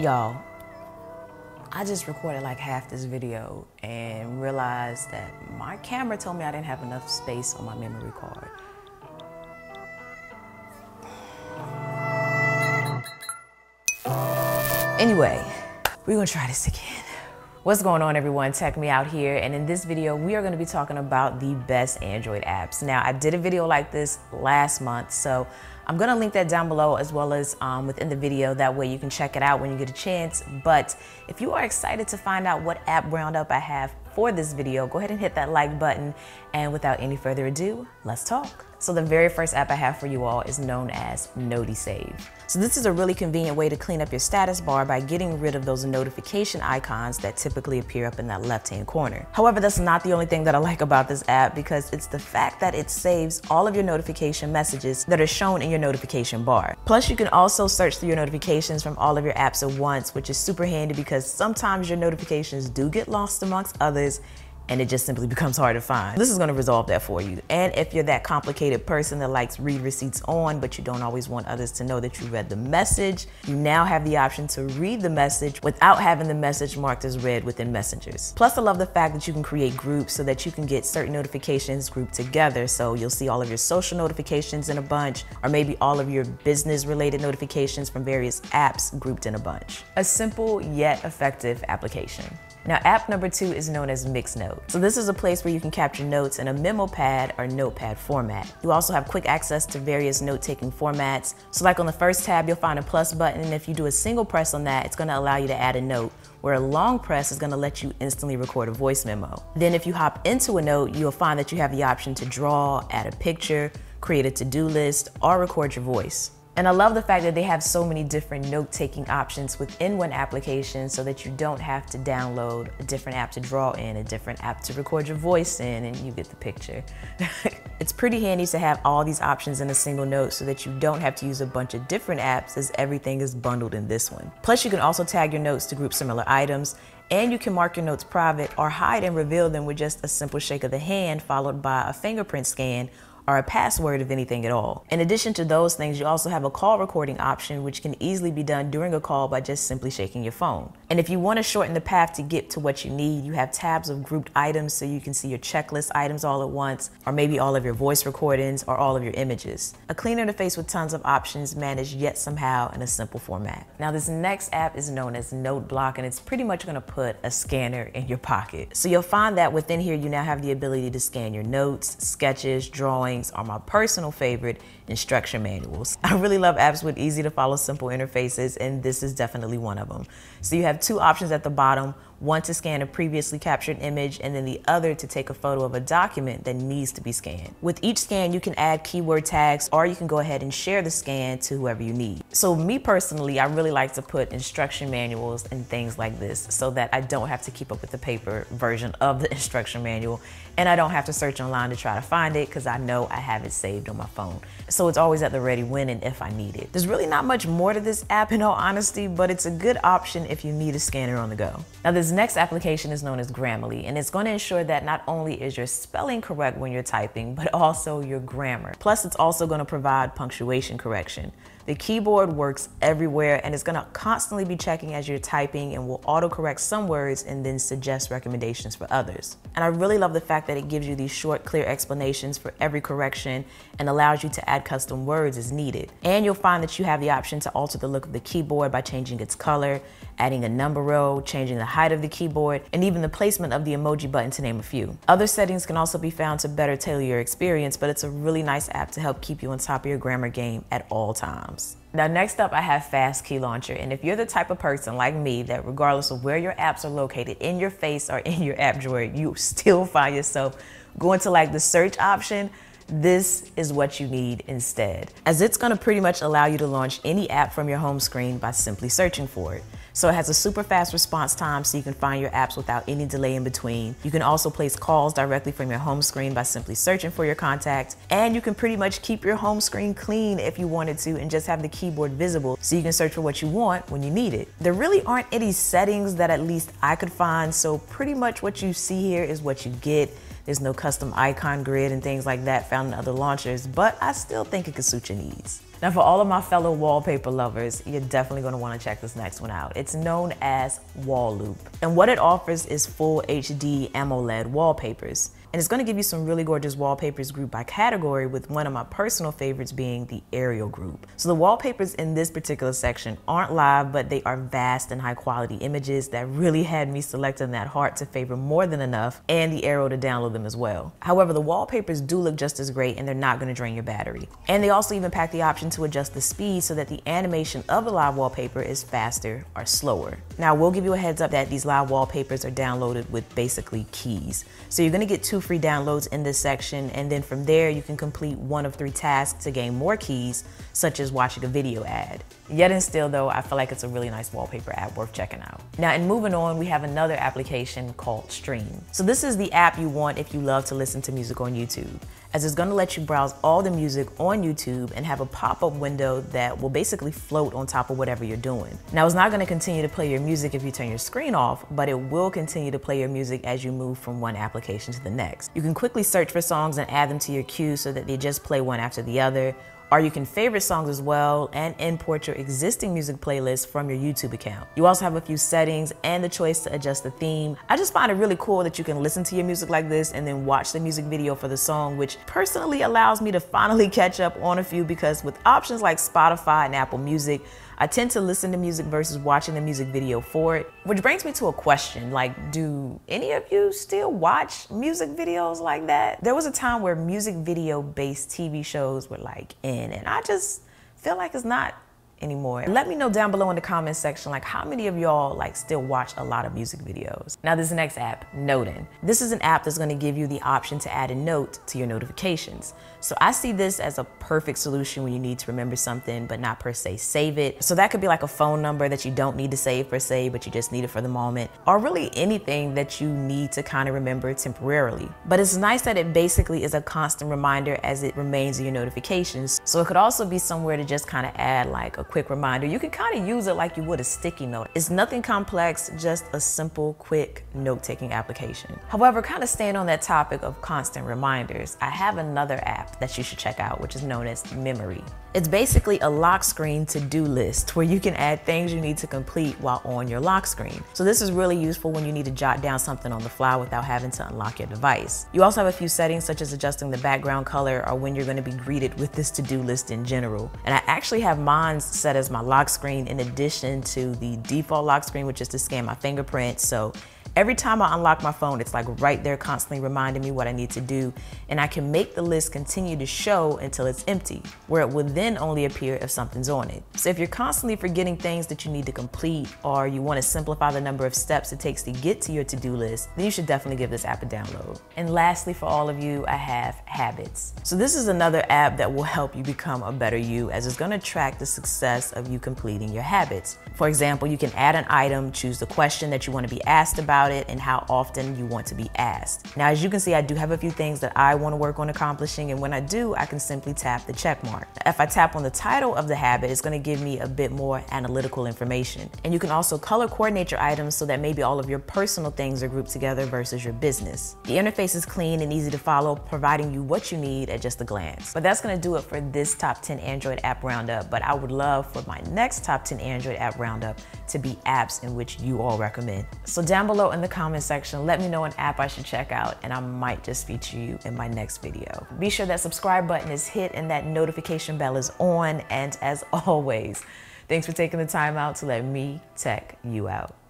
Y'all, I just recorded like half this video and realized that my camera told me I didn't have enough space on my memory card. Anyway, we're gonna try this again. What's going on everyone, Tech Me Out here, and in this video, we are gonna be talking about the best Android apps. Now, I did a video like this last month, so I'm gonna link that down below as well as um, within the video. That way you can check it out when you get a chance. But if you are excited to find out what app roundup I have for this video, go ahead and hit that like button. And without any further ado, let's talk. So the very first app I have for you all is known as NotiSave. So this is a really convenient way to clean up your status bar by getting rid of those notification icons that typically appear up in that left-hand corner. However, that's not the only thing that I like about this app because it's the fact that it saves all of your notification messages that are shown in your notification bar. Plus, you can also search through your notifications from all of your apps at once, which is super handy because sometimes your notifications do get lost amongst others and it just simply becomes hard to find. This is gonna resolve that for you. And if you're that complicated person that likes read receipts on, but you don't always want others to know that you read the message, you now have the option to read the message without having the message marked as read within messengers. Plus, I love the fact that you can create groups so that you can get certain notifications grouped together. So you'll see all of your social notifications in a bunch, or maybe all of your business related notifications from various apps grouped in a bunch. A simple yet effective application. Now, app number two is known as MixNote. So this is a place where you can capture notes in a memo pad or notepad format. You also have quick access to various note-taking formats. So like on the first tab, you'll find a plus button, and if you do a single press on that, it's gonna allow you to add a note, where a long press is gonna let you instantly record a voice memo. Then if you hop into a note, you'll find that you have the option to draw, add a picture, create a to-do list, or record your voice. And I love the fact that they have so many different note-taking options within one application so that you don't have to download a different app to draw in, a different app to record your voice in, and you get the picture. it's pretty handy to have all these options in a single note so that you don't have to use a bunch of different apps as everything is bundled in this one. Plus, you can also tag your notes to group similar items, and you can mark your notes private or hide and reveal them with just a simple shake of the hand followed by a fingerprint scan or a password of anything at all. In addition to those things, you also have a call recording option, which can easily be done during a call by just simply shaking your phone. And if you want to shorten the path to get to what you need, you have tabs of grouped items so you can see your checklist items all at once, or maybe all of your voice recordings or all of your images. A clean interface with tons of options managed yet somehow in a simple format. Now this next app is known as NoteBloc and it's pretty much going to put a scanner in your pocket. So you'll find that within here you now have the ability to scan your notes, sketches, drawings, are my personal favorite instruction manuals. I really love apps with easy to follow simple interfaces and this is definitely one of them. So you have two options at the bottom, one to scan a previously captured image and then the other to take a photo of a document that needs to be scanned. With each scan, you can add keyword tags or you can go ahead and share the scan to whoever you need. So me personally, I really like to put instruction manuals and things like this so that I don't have to keep up with the paper version of the instruction manual and I don't have to search online to try to find it because I know I have it saved on my phone. So it's always at the ready when and if I need it. There's really not much more to this app in all honesty, but it's a good option if you need a scanner on the go. Now this next application is known as Grammarly, and it's going to ensure that not only is your spelling correct when you're typing, but also your grammar. Plus, it's also going to provide punctuation correction. The keyboard works everywhere and it's gonna constantly be checking as you're typing and will autocorrect some words and then suggest recommendations for others. And I really love the fact that it gives you these short, clear explanations for every correction and allows you to add custom words as needed. And you'll find that you have the option to alter the look of the keyboard by changing its color, adding a number row, changing the height of the keyboard, and even the placement of the emoji button to name a few. Other settings can also be found to better tailor your experience, but it's a really nice app to help keep you on top of your grammar game at all times. Now next up I have FastKey Launcher and if you're the type of person like me that regardless of where your apps are located in your face or in your app drawer you still find yourself going to like the search option this is what you need instead as it's going to pretty much allow you to launch any app from your home screen by simply searching for it. So it has a super fast response time so you can find your apps without any delay in between. You can also place calls directly from your home screen by simply searching for your contact. And you can pretty much keep your home screen clean if you wanted to and just have the keyboard visible so you can search for what you want when you need it. There really aren't any settings that at least I could find, so pretty much what you see here is what you get. There's no custom icon grid and things like that found in other launchers, but I still think it could suit your needs. Now for all of my fellow wallpaper lovers, you're definitely gonna wanna check this next one out. It's known as Walloop. And what it offers is full HD AMOLED wallpapers. And it's gonna give you some really gorgeous wallpapers grouped by category with one of my personal favorites being the aerial group. So the wallpapers in this particular section aren't live, but they are vast and high quality images that really had me selecting that heart to favor more than enough and the arrow to download them as well. However, the wallpapers do look just as great and they're not gonna drain your battery. And they also even pack the option to adjust the speed so that the animation of the live wallpaper is faster or slower. Now, we'll give you a heads up that these live wallpapers are downloaded with basically keys. So you're gonna get two free downloads in this section, and then from there you can complete one of three tasks to gain more keys, such as watching a video ad. Yet and still though, I feel like it's a really nice wallpaper app worth checking out. Now, in moving on, we have another application called Stream. So this is the app you want if you love to listen to music on YouTube as it's gonna let you browse all the music on YouTube and have a pop-up window that will basically float on top of whatever you're doing. Now it's not gonna continue to play your music if you turn your screen off, but it will continue to play your music as you move from one application to the next. You can quickly search for songs and add them to your queue so that they just play one after the other, or you can favorite songs as well and import your existing music playlist from your YouTube account. You also have a few settings and the choice to adjust the theme. I just find it really cool that you can listen to your music like this and then watch the music video for the song, which personally allows me to finally catch up on a few because with options like Spotify and Apple Music, I tend to listen to music versus watching the music video for it. Which brings me to a question, like do any of you still watch music videos like that? There was a time where music video based TV shows were like in and I just feel like it's not anymore. Let me know down below in the comment section like how many of y'all like still watch a lot of music videos. Now this next app, Notin. This is an app that's gonna give you the option to add a note to your notifications. So I see this as a perfect solution when you need to remember something but not per se save it. So that could be like a phone number that you don't need to save per se but you just need it for the moment or really anything that you need to kind of remember temporarily. But it's nice that it basically is a constant reminder as it remains in your notifications. So it could also be somewhere to just kind of add like a quick reminder. You can kind of use it like you would a sticky note. It's nothing complex, just a simple, quick note-taking application. However, kind of staying on that topic of constant reminders, I have another app that you should check out, which is known as Memory. It's basically a lock screen to-do list where you can add things you need to complete while on your lock screen. So this is really useful when you need to jot down something on the fly without having to unlock your device. You also have a few settings such as adjusting the background color or when you're gonna be greeted with this to-do list in general. And I actually have mine set as my lock screen in addition to the default lock screen, which is to scan my fingerprint. So Every time I unlock my phone, it's like right there constantly reminding me what I need to do. And I can make the list continue to show until it's empty, where it would then only appear if something's on it. So if you're constantly forgetting things that you need to complete or you want to simplify the number of steps it takes to get to your to-do list, then you should definitely give this app a download. And lastly, for all of you, I have Habits. So this is another app that will help you become a better you as it's gonna track the success of you completing your habits. For example, you can add an item, choose the question that you wanna be asked about, about it and how often you want to be asked. Now, as you can see, I do have a few things that I want to work on accomplishing, and when I do, I can simply tap the check mark. If I tap on the title of the habit, it's going to give me a bit more analytical information. And you can also color coordinate your items so that maybe all of your personal things are grouped together versus your business. The interface is clean and easy to follow, providing you what you need at just a glance. But that's going to do it for this top 10 Android app roundup, but I would love for my next top 10 Android app roundup to be apps in which you all recommend. So down below in the comment section, let me know an app I should check out and I might just feature you in my next video. Be sure that subscribe button is hit and that notification bell is on. And as always, thanks for taking the time out to let me tech you out.